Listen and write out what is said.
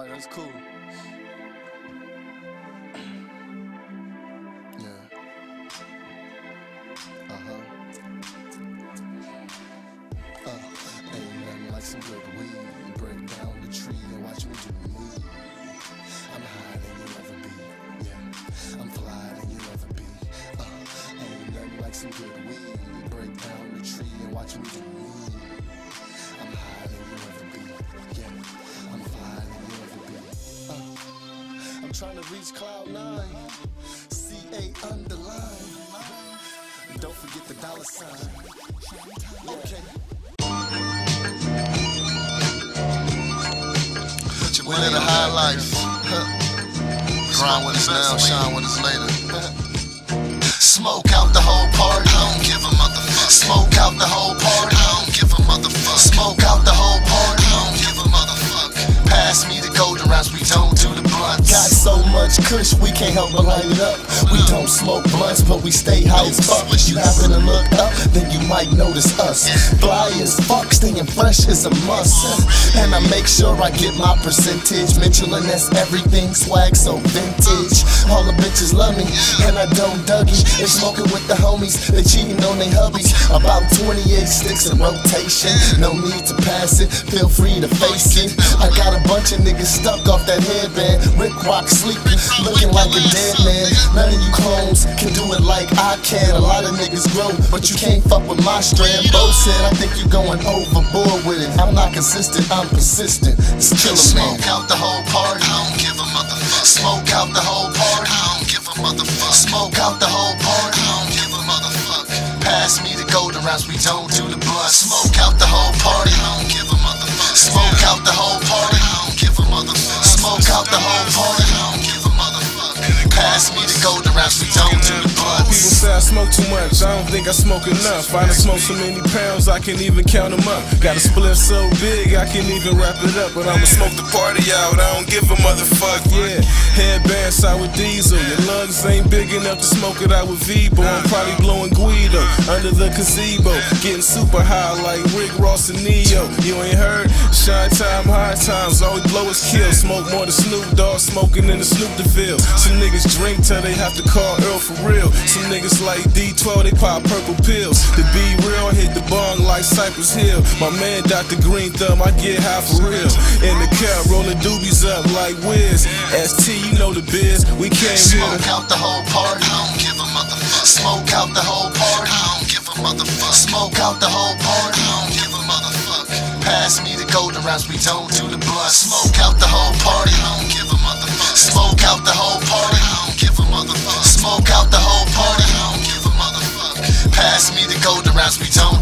Alright, that's cool. yeah. Uh-huh. Uh, ain't nothing like some good weed. Break down the tree and watch me do me. I'm higher than you'll ever be. Yeah. I'm flyer than you'll ever be. Uh, ain't nothing like some good weed. Break down the tree and watch me do me. Trying to reach cloud nine. C-A underline. Don't forget the dollar sign. Okay. We live high life. Grind when it's now, shine when it's later. Smoke out the whole party. I don't give a motherfucker. Smoke out the whole party. Kush, we can't help but light it up. We don't smoke blunts, but we stay high as fuck. You happen to might notice us. Fly as fuck, staying fresh is a must. And I make sure I get my percentage. Mitchell and that's everything, swag so vintage. All the bitches love me, and I don't Dougie. They smoking with the homies, they cheating on their hubbies. About 28 sticks in rotation, no need to pass it, feel free to face it. I got a bunch of niggas stuck off that headband. Rick Rock sleeping, looking like a dead man. None of you clones like I can. A lot of niggas grow, but you can't fuck with my strand. Bo said, I think you're going overboard with it. I'm not consistent, I'm persistent. It's killer man. Smoke out the whole party. I don't give a motherfucker. Smoke out the whole party. I don't give a motherfucker. Smoke out the whole party. I don't give a motherfucker. Pass me the golden rounds, we don't do the blood. Smoke out the whole party. I don't give a motherfucker. Smoke out the whole party. I don't give a motherfucker. Smoke out the whole party. I don't give a motherfucker. Pass me the golden rounds, we don't I smoke too much, I don't think I smoke enough. I done smoke so many pounds, I can't even count them up. Got a split so big, I can't even wrap it up. But I'ma smoke the party out, I don't give a motherfuck, yeah. Headband sour diesel, your lungs ain't big enough to smoke it out with V'Bow. I'm probably blowing Guido under the gazebo. Getting super high like Rick Ross and Neo. You ain't heard? ShyneTyme, high times, always blow his kill. Smoke more than Snoop Dogg, smoking in the Snoop DeVille. Some niggas drink till they have to call Earl for real. Some niggas like D12, they pop purple pills. To be real, hit the bong like Cypress Hill. My man Dr. Green Thumb, I get high for real. In the car, rolling doobies up like Wiz. ST, you know the biz. We came here. Smoke out the whole party. I don't give a motherfucker. Smoke out the whole party. I don't give a motherfucker. Smoke out the whole party. The we don't do the blood. Smoke out the whole party. I don't give a motherfucker. Smoke out the whole party. I don't give a motherfucker. Smoke out the whole party. I don't give a motherfucker. Pass me the golden rounds, we don't.